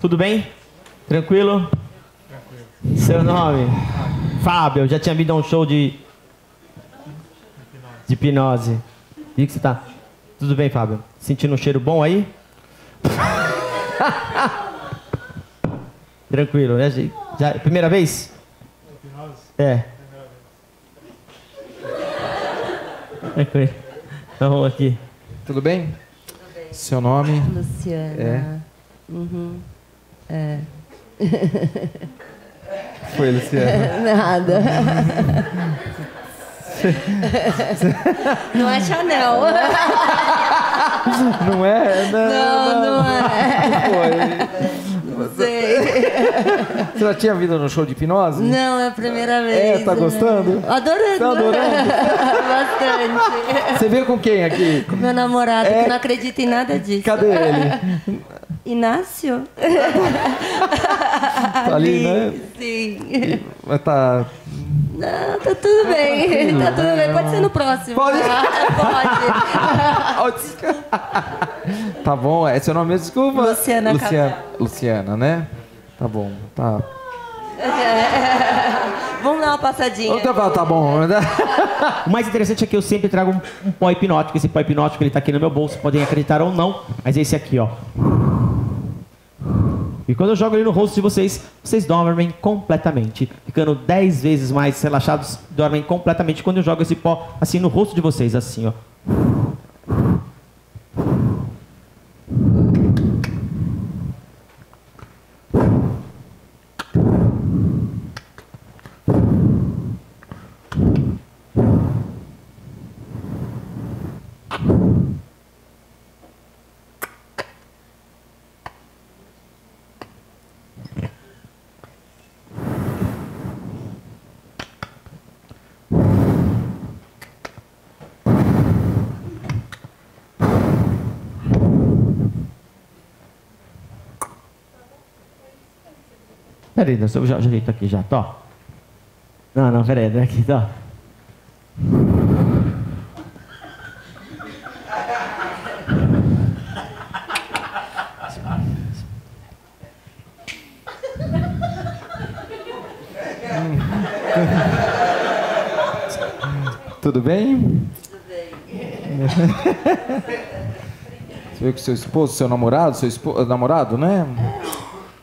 Tudo bem? Tranquilo? Tranquilo. Seu nome? Fábio, já tinha me dado um show de. De hipnose. E que você tá? Tudo bem, Fábio? Sentindo um cheiro bom aí? Tranquilo, né? Já, primeira vez? Hipnose? É. Tranquilo. Vamos aqui. Tudo bem? Tudo bem. Seu nome? Luciana. É. Uhum. É. Foi, Luciana? Nada. Não é Chanel. Não é? Não, não, não é. Foi. Não sei. Você já tinha vindo no show de hipnose? Não, é a primeira vez. É, tá gostando? Adorando. Tá adorando? Bastante. Você veio com quem aqui? Com meu namorado, é... que não acredita em nada disso. Cadê ele? Inácio? tá ali, né? Sim. Mas tá. Não, tá tudo bem. Tá tudo bem. Pode ser no próximo. Pode? Ah, pode. tá bom. É seu nome mesmo? Desculpa. Luciana Luciana, Luciana, né? Tá bom. Tá. Vamos dar uma passadinha. Tá, tá bom. Né? O mais interessante é que eu sempre trago um, um pó hipnótico. Esse pó hipnótico ele tá aqui no meu bolso, podem acreditar ou não, mas esse aqui, ó. E quando eu jogo ele no rosto de vocês, vocês dormem completamente, ficando 10 vezes mais relaxados, dormem completamente quando eu jogo esse pó assim no rosto de vocês, assim, ó. Peraí, eu já ajeito aqui já, tô. Não, não, peraí, aqui, tô. Tudo bem? Tudo bem. Você veio com seu esposo, seu namorado, seu esposo, namorado, né?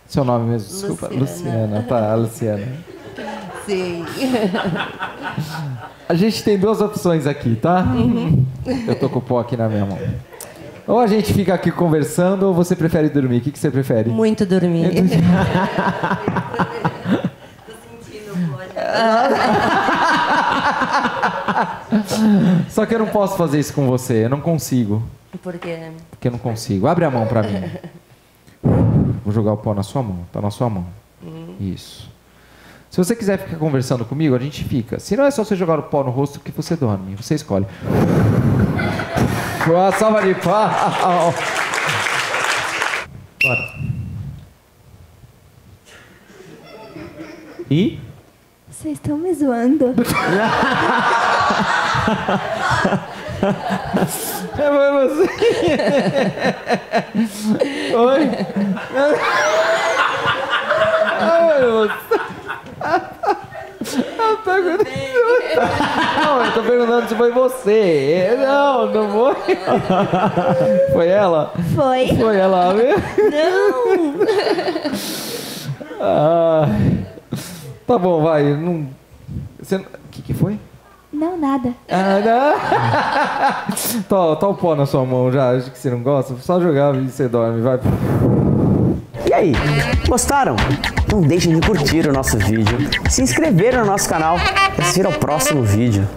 Seu nome mesmo, desculpa. Luciana, Luciana tá, Luciana. Sim. A gente tem duas opções aqui, tá? Uhum. Eu tô com o pó aqui na minha mão. Ou a gente fica aqui conversando, ou você prefere dormir? O que, que você prefere? Muito dormir. tô sentindo o pó Só que eu não posso fazer isso com você, eu não consigo. Por quê? Porque eu não consigo. Abre a mão pra mim. Vou jogar o pó na sua mão. Tá na sua mão. Uhum. Isso. Se você quiser ficar conversando comigo, a gente fica. Se não é só você jogar o pó no rosto que você dorme. Você escolhe. Uma salva de pau. Bora. E? Vocês estão me zoando. É você. Oi. Oi, você. Eu tô Não, eu tô perguntando se foi você. Não, não foi. Foi ela? Foi. Foi ela mesmo? Não. Ah, tá bom, vai. Não... Você... O que, que foi? Não, nada. Ah, não. tá, tá o pó na sua mão já, acho que você não gosta. Só jogar e você dorme, vai. E aí, gostaram? Não deixem de curtir o nosso vídeo, se inscrever no nosso canal e assistir ao próximo vídeo.